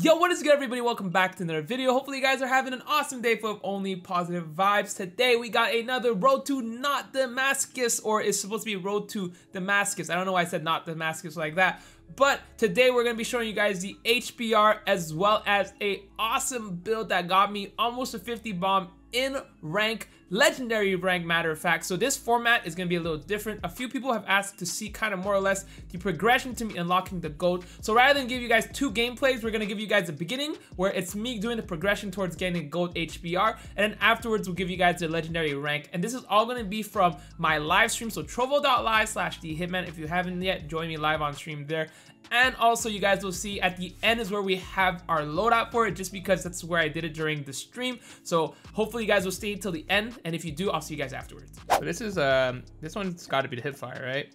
Yo, what is good everybody? Welcome back to another video. Hopefully you guys are having an awesome day full of only positive vibes. Today we got another Road to Not Damascus, or it's supposed to be Road to Damascus. I don't know why I said Not Damascus like that. But today we're going to be showing you guys the HBR as well as a awesome build that got me almost a 50 bomb in rank legendary rank matter of fact. So this format is going to be a little different. A few people have asked to see kind of more or less the progression to me unlocking the gold. So rather than give you guys two gameplays we're going to give you guys a beginning where it's me doing the progression towards getting gold hbr and then afterwards we'll give you guys the legendary rank. And this is all going to be from my live stream. So trovo.live slash the hitman. If you haven't yet join me live on stream there and also you guys will see at the end is where we have our loadout for it just because that's where I did it during the stream. So hopefully you guys will stay till the end. And if you do, I'll see you guys afterwards. So this is, um, this one's gotta be the hipfire, right?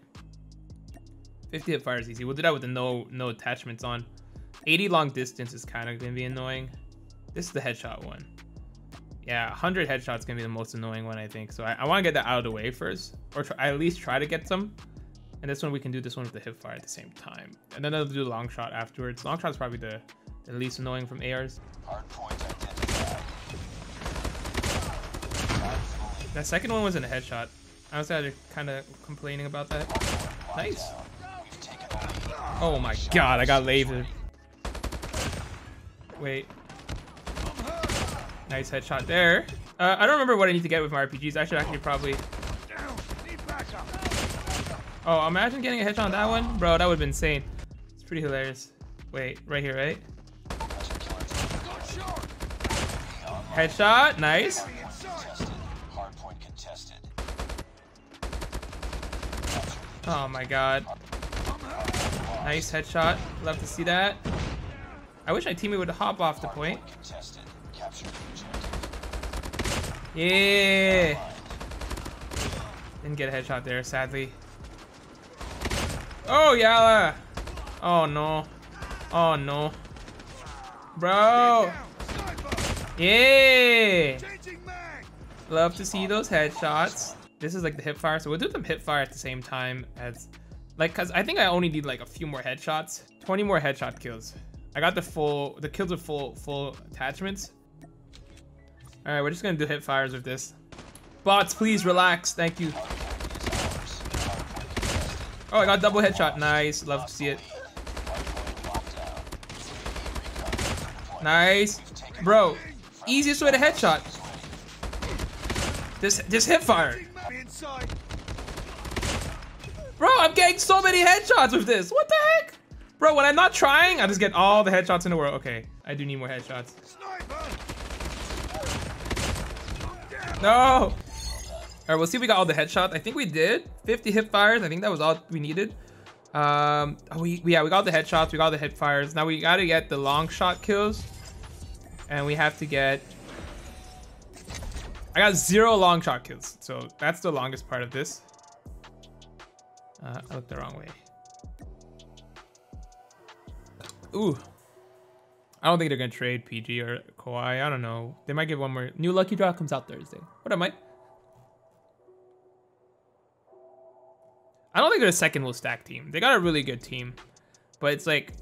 50 hipfire is easy. We'll do that with the no, no attachments on. 80 long distance is kind of gonna be annoying. This is the headshot one. Yeah, 100 headshots gonna be the most annoying one, I think. So I, I wanna get that out of the way first, or try, at least try to get some. And this one, we can do this one with the hip fire at the same time. And then I'll do the long shot afterwards. Long shot is probably the, the least annoying from ARs. That second one wasn't a headshot. I was kind of complaining about that. Nice. Oh my god, I got lasered. Wait. Nice headshot there. Uh, I don't remember what I need to get with my RPGs. I should actually probably Oh, imagine getting a headshot on that one. Bro, that would have been insane. It's pretty hilarious. Wait, right here, right? Headshot, nice. Oh my god. Nice headshot. Love to see that. I wish my teammate would hop off the point. Yeah. Didn't get a headshot there, sadly. Oh, yeah. Oh, no. Oh, no. Bro. Yeah. Love to see those headshots. This is like the hip fire. So we'll do them hip fire at the same time as like, cause I think I only need like a few more headshots, 20 more headshot kills. I got the full, the kills with full, full attachments. All right, we're just gonna do hip fires with this. Bots, please relax. Thank you. Oh, I got double headshot. Nice. Love to see it. Nice. Bro, easiest way to headshot. This this hip fire. Bro, I'm getting so many headshots with this. What the heck? Bro, when I'm not trying, I just get all the headshots in the world. Okay, I do need more headshots. No. All right, we'll see if we got all the headshots. I think we did. 50 hip fires. I think that was all we needed. Um, oh, we, yeah, we got the headshots. We got the hip fires. Now we got to get the long shot kills. And we have to get... I got zero long shot kills. So that's the longest part of this. Uh, I looked the wrong way. Ooh. I don't think they're going to trade PG or Kawhi. I don't know. They might give one more. New Lucky Draw comes out Thursday. What am I? I don't think they're a second will stack team. They got a really good team, but it's like,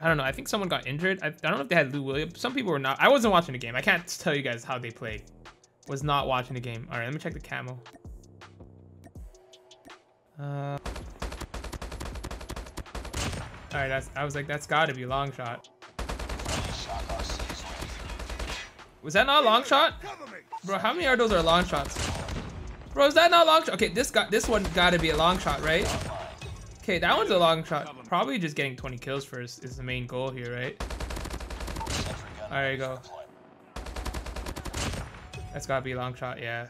I don't know. I think someone got injured. I, I don't know if they had Lou Williams. Some people were not. I wasn't watching the game. I can't tell you guys how they played. Was not watching the game. All right, let me check the camo. Uh, all right, that's. I was like, that's got to be a long shot. Was that not a long shot? Bro, how many are those are long shots? Bro, is that not long shot? Okay, this got this one got to be a long shot, right? Okay, that one's a long shot. Probably just getting 20 kills first is the main goal here, right? You go. That's gotta be a long shot, yeah.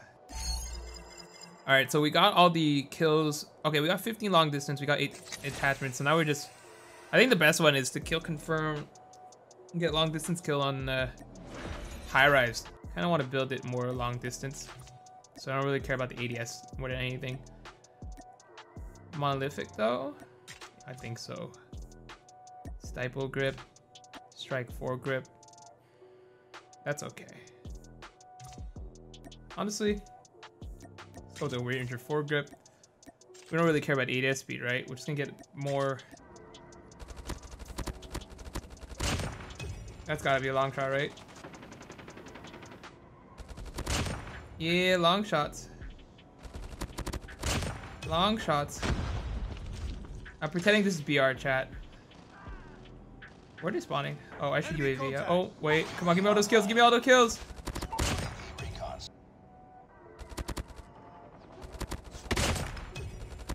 All right, so we got all the kills. Okay, we got 15 long distance. We got eight attachments. So now we're just, I think the best one is to kill confirm, get long distance kill on uh, high rise. Kind of want to build it more long distance. So I don't really care about the ADS more than anything. Monolithic though? I think so. Stipple grip, strike foregrip. That's okay. Honestly, let's go to Ranger foregrip. We don't really care about ADS speed, right? We're just gonna get more. That's gotta be a long shot, right? Yeah, long shots. Long shots. I'm pretending this is BR chat. Where are they spawning? Oh, I should UAV. Yeah. Oh, wait. Come on, give me all those kills. Give me all those kills.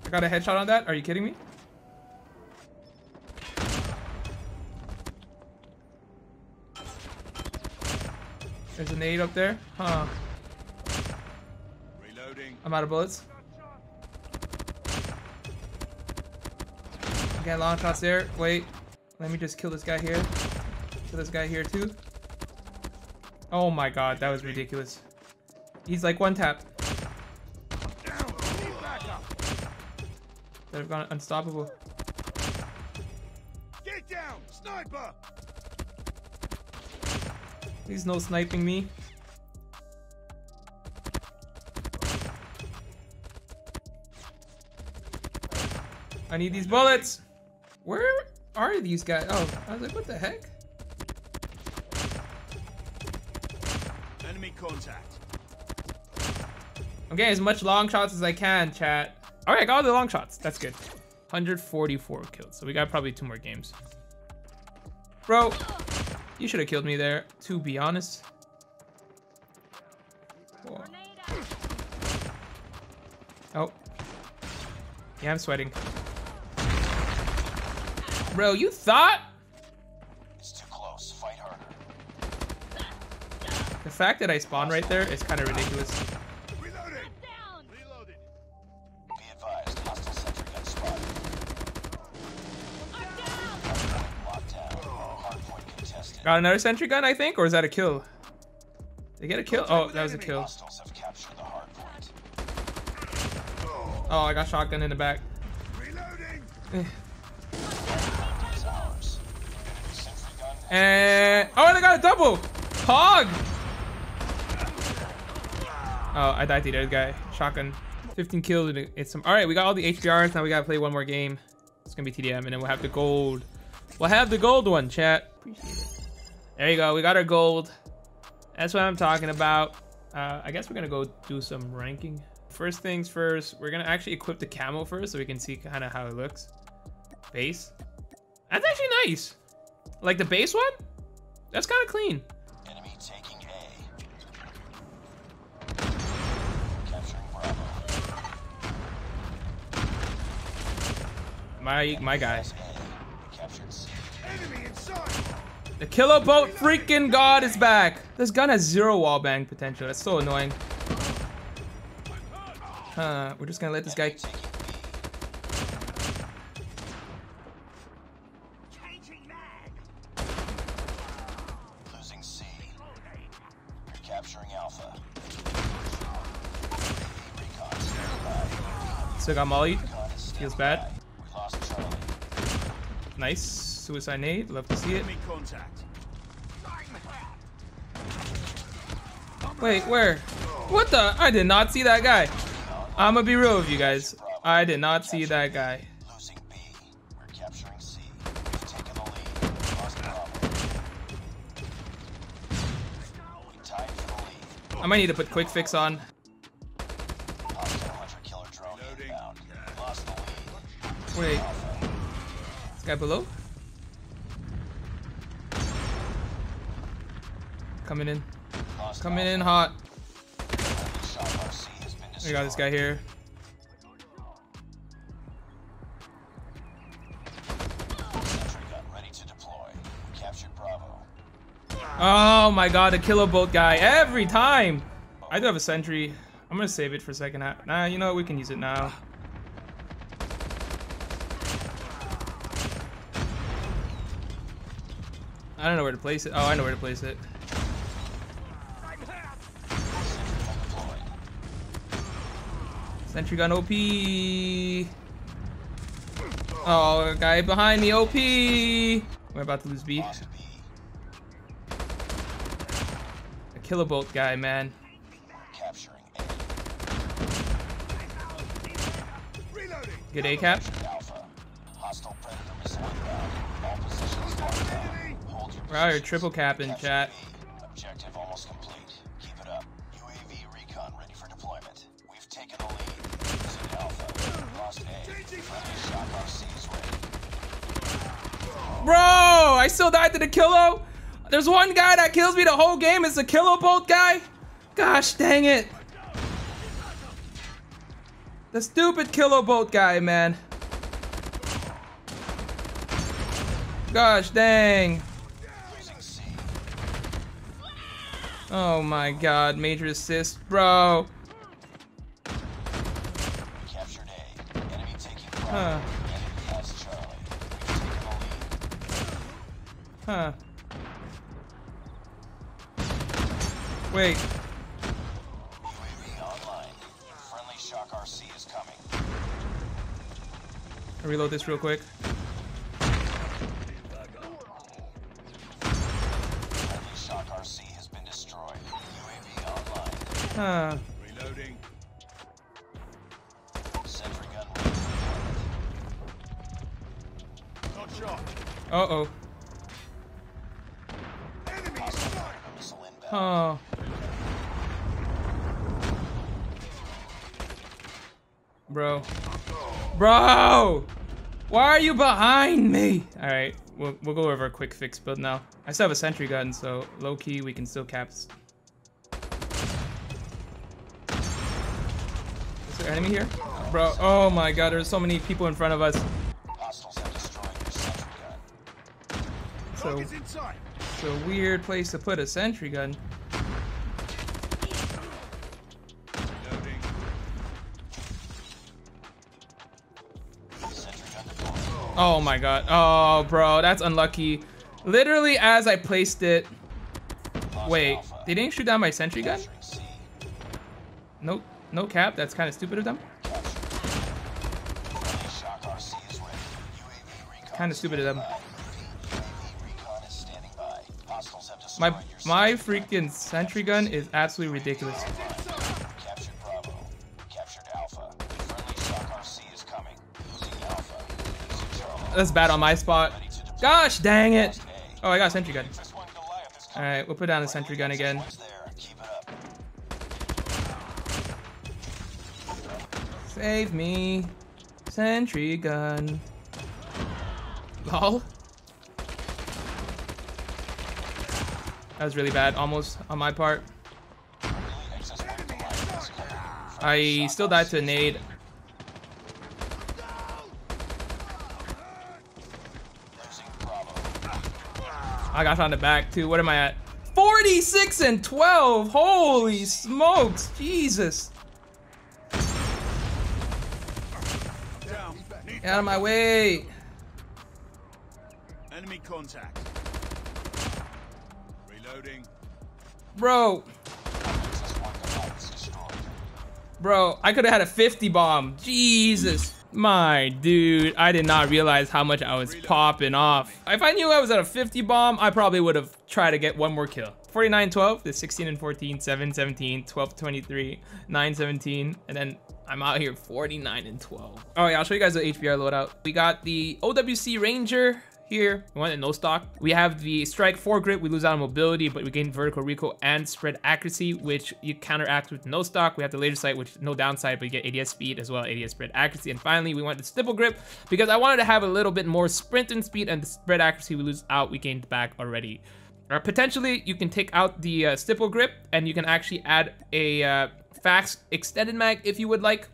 I got a headshot on that. Are you kidding me? There's a nade up there. Huh. I'm out of bullets. Okay, long shots there. Wait. Let me just kill this guy here. Kill this guy here too. Oh my god, that was ridiculous. He's like one tap. That have gone unstoppable. Get down, sniper! Please no sniping me. I need these bullets. Where are these guys? Oh, I was like, what the heck? Enemy contact. I'm getting as much long shots as I can, chat. All right, I got all the long shots. That's good. 144 kills. So we got probably two more games. Bro, you should have killed me there, to be honest. Oh. oh. Yeah, I'm sweating. Bro, you thought? It's too close. Fight harder. The fact that I spawned right there is kind of ridiculous. Reloading. Reloaded. Be advised, hostile sentry gun spotted. Locked down. Hardpoint contested. Got another sentry gun, I think, or is that a kill? Did I get a kill? Oh, that was a kill. Hostiles have captured the hardpoint. Oh, I got shotgun in the back. And oh, and I got a double. Hog. Oh, I died to the other guy. Shotgun. 15 kills. It's some. All right, we got all the HBRs. Now we gotta play one more game. It's gonna be TDM, and then we'll have the gold. We'll have the gold one, chat. There you go. We got our gold. That's what I'm talking about. Uh, I guess we're gonna go do some ranking. First things first, we're gonna actually equip the camo first so we can see kind of how it looks. Base. That's actually nice. Like the base one? That's kind of clean. Enemy taking A. Capturing Bravo. My my guy. A. Captured C. Enemy inside. The kilo bolt freaking god is back. This gun has zero wallbang potential. That's so annoying. Huh, we're just gonna let this guy. Still got Molly. Feels bad. Nice. Suicide nade. Love to see it. Wait, where? What the? I did not see that guy. I'm gonna be real with you guys. I did not see that guy. I might need to put quick fix on. Wait, this guy below? Coming in. Coming in hot. We got this guy here. Oh my god, the kilo bolt guy. Every time. I do have a sentry. I'm gonna save it for second half. Nah, you know what? We can use it now. I don't know where to place it. Oh, I know where to place it. Sentry gun OP. Oh, guy behind me, OP. We're about to lose B. A kilo bolt guy, man. Get A cap. Triple cap in chat. Objective almost complete. Keep it up. UAV recon ready for deployment. We've taken the lead. Alpha. Lost A. Friendly shock RC's ready. Bro, I still died to the kilo. There's one guy that kills me the whole game. It's the kilo bolt guy. Gosh dang it. The stupid kilo bolt guy, man. Gosh dang. Losing C. Oh my god, major assist, bro. Captured A. Enemy taking Huh. Enemy has Charlie. We've the lead. Huh. Wait. UAV online. Friendly shock RC is coming. I'll reload this real quick. Huh. Reloading. Sentry gun. Not shot. Uh oh. Enemy missile inbound. Oh. Bro. Bro! Why are you behind me? Alright, we'll, we'll go over a quick fix build now. I still have a sentry gun, so low-key we can still caps. Is there enemy here? Bro, oh my god, there's so many people in front of us. So It's a weird place to put a sentry gun. Oh my god. Oh, bro, that's unlucky. Literally, as I placed it. Wait, they didn't shoot down my sentry gun? Nope. No cap. That's kind of stupid of them. Kind of stupid of them. My my freaking sentry gun is absolutely ridiculous. That's bad on my spot. Gosh dang it. Oh, I got sentry gun. This one Goliath is All coming. right, we'll put down the sentry gun again. One's there. Keep it up. Save me. Sentry gun. Lol. That was really bad, almost on my part. I still died to a nade. I got on the back too. What am I at? 46 and 12. Holy smokes. Jesus. Get out of my way. enemy contact. Reloading. Bro. XS1 Goliath is destroyed. Bro, I could have had a 50 bomb. Jesus. My dude, I did not realize how much I was popping off. If I knew I was at a 50 bomb, I probably would have tried to get one more kill. 49 12, the 16 and 14, 7 17, 12 23, 9 17, and then I'm out here 49 and 12. Oh yeah, I'll show you guys the HBR loadout. We got the OWC Ranger here. We want it no stock. We have the Strike foregrip. We lose out on mobility, but we gain vertical recoil and spread accuracy, which you counteract with no stock. We have the laser sight, which no downside, but you get ADS speed as well, ADS spread accuracy. And finally, we want the stipple grip because I wanted to have a little bit more sprint and speed and the spread accuracy we lose out, we gained back already. Uh, potentially, you can take out the uh, stipple grip and you can actually add a uh, fast extended mag if you would like.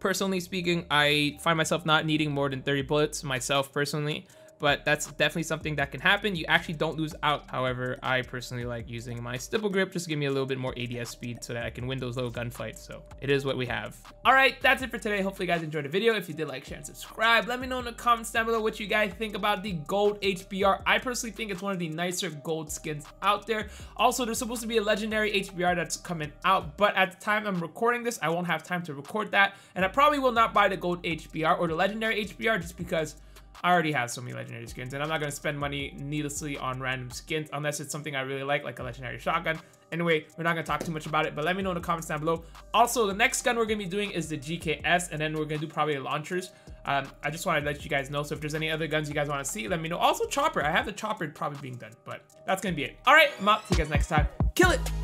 Personally speaking, I find myself not needing more than 30 bullets myself personally, but that's definitely something that can happen. You actually don't lose out. However, I personally like using my stipple grip just to give me a little bit more ADS speed so that I can win those little gunfights. So it is what we have. All right, that's it for today. Hopefully you guys enjoyed the video. If you did, like, share, and subscribe. Let me know in the comments down below what you guys think about the gold HBR. I personally think it's one of the nicer gold skins out there. Also, there's supposed to be a legendary HBR that's coming out, but at the time I'm recording this, I won't have time to record that. And I probably will not buy the gold HBR or the legendary HBR just because I already have so many legendary skins, and I'm not gonna spend money needlessly on random skins unless it's something I really like, like a legendary shotgun. Anyway, we're not gonna talk too much about it, but let me know in the comments down below. Also, the next gun we're gonna be doing is the GKS, and then we're gonna do probably launchers. Um, I just wanted to let you guys know. So if there's any other guns you guys want to see, let me know. Also, chopper. I have the chopper probably being done, but that's gonna be it. All right, I'm out. See you guys next time. Kill it.